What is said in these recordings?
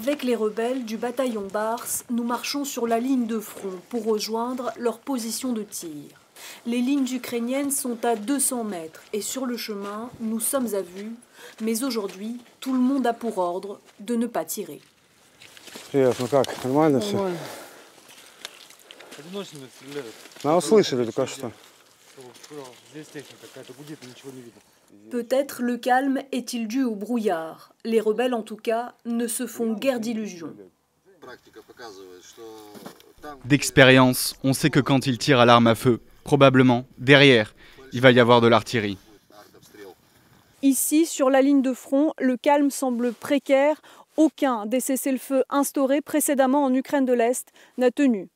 Avec les rebelles du bataillon Bars, nous marchons sur la ligne de front pour rejoindre leur position de tir. Les lignes ukrainiennes sont à 200 mètres et sur le chemin, nous sommes à vue, mais aujourd'hui, tout le monde a pour ordre de ne pas tirer. Peut-être le calme est-il dû au brouillard. Les rebelles, en tout cas, ne se font guère d'illusions. D'expérience, on sait que quand ils tirent à l'arme à feu, probablement, derrière, il va y avoir de l'artillerie. Ici, sur la ligne de front, le calme semble précaire. Aucun des cessez-le-feu instaurés précédemment en Ukraine de l'Est n'a tenu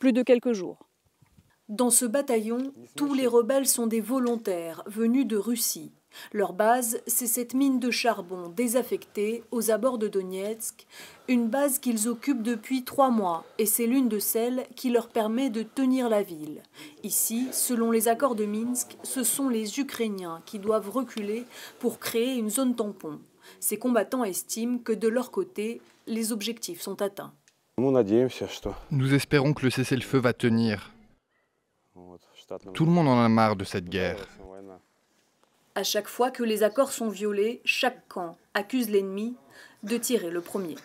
plus de quelques jours. Dans ce bataillon, tous les rebelles sont des volontaires venus de Russie. Leur base, c'est cette mine de charbon désaffectée aux abords de Donetsk, une base qu'ils occupent depuis trois mois, et c'est l'une de celles qui leur permet de tenir la ville. Ici, selon les accords de Minsk, ce sont les Ukrainiens qui doivent reculer pour créer une zone tampon. Ces combattants estiment que de leur côté, les objectifs sont atteints. Nous espérons que le cessez-le-feu va tenir. Tout le monde en a marre de cette guerre. À chaque fois que les accords sont violés, chaque camp accuse l'ennemi de tirer le premier.